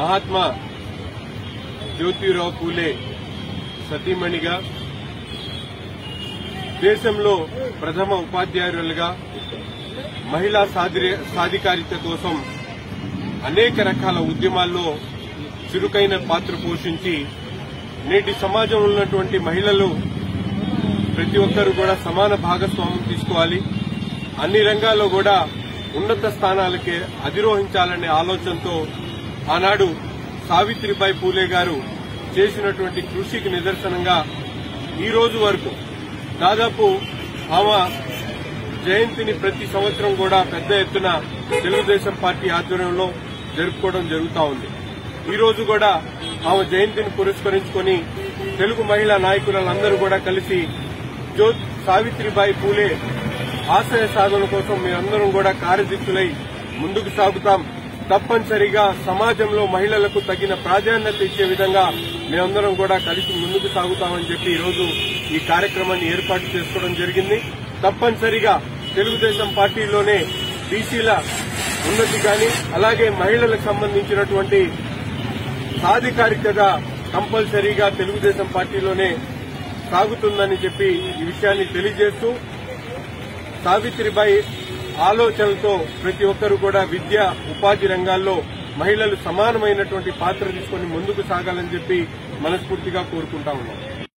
మహాత్మా జ్యోతిరావు పూలే సతీమణిగా దేశంలో ప్రథమ ఉపాధ్యాయులుగా మహిళా సాధిరే- సాధికారిత కోసం అనేక రకాల ఉద్యమాల్లో చురుకైన పాత్ర పోషించి నేటి సమాజంలో ఉన్నటువంటి మహిళలు ప్రతి ఒక్కరు కూడా సమాన భాగస్వామ్యం తీసుకోవాలి. అన్ని రంగాల్లో కూడా ఉన్నత స్థానాలకే అధిరోహించాలనే ఆలోచనతో ఆనాడు సావిత్రిబాయి పూలే గారు చేసినటువంటి కృషికి నిదర్శనంగా ఈ రోజు వరకు దాదాపు ఆమె జయంతిని ప్రతి సంవత్సరం కూడా పెద్ద ఎత్తున తెలుగుదేశం పార్టీ ఆధ్వర్యంలో జరుపుకోవడం జరుగుతా ఉంది. ఈ రోజు కూడా ఆమె జయంతిని పురస్కరించుకొని తెలుగు మహిళా నాయకులందరూ కూడా కలిసి జ్యో సావిత్రిబాయి పూలే ఆశయ సాధన కోసం మేమందరం కూడా కార్యదిక్కులై ముందుకు సాగుతాం. తప్పనిసరిగా సమాజంలో మహిళలకు తగిన ప్రాధాన్యత ఇచ్చే విధంగా మేమందరం కూడా కలిసి ముందుకు సాగుతామని చెప్పి ఈరోజు ఈ కార్యక్రమాన్ని ఏర్పాటు చేసుకోవడం జరిగింది. తప్పనిసరిగా తెలుగుదేశం పార్టీలోనే బీసీల ఉన్నతి కానీ అలాగే మహిళలకు సంబంధించినటువంటి సాధికారికత కంపల్సరీగా తెలుగుదేశం పార్టీలోనే సాగుతుందని చెప్పి ఈ విషయాన్ని తెలియజేస్తూ సావిత్రిబాయి ఆలోచనలతో ప్రతి ఒక్కరూ కూడా విద్య ఉపాధి రంగాల్లో మహిళలు సమానమైనటువంటి పాత్ర తీసుకొని ముందుకు సాగాలని చెప్పి మనస్ఫూర్తిగా కోరుకుంటా ఉన్నాం.